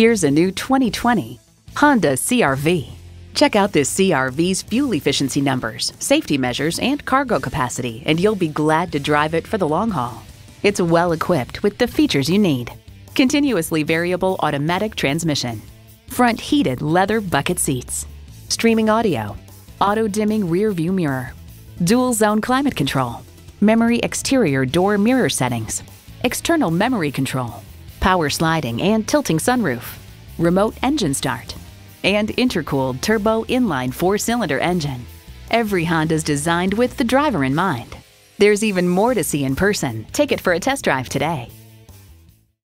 Here's a new 2020 Honda CRV. Check out this CRV's fuel efficiency numbers, safety measures, and cargo capacity, and you'll be glad to drive it for the long haul. It's well equipped with the features you need continuously variable automatic transmission, front heated leather bucket seats, streaming audio, auto dimming rear view mirror, dual zone climate control, memory exterior door mirror settings, external memory control power sliding and tilting sunroof, remote engine start, and intercooled turbo inline four cylinder engine. Every Honda's designed with the driver in mind. There's even more to see in person. Take it for a test drive today.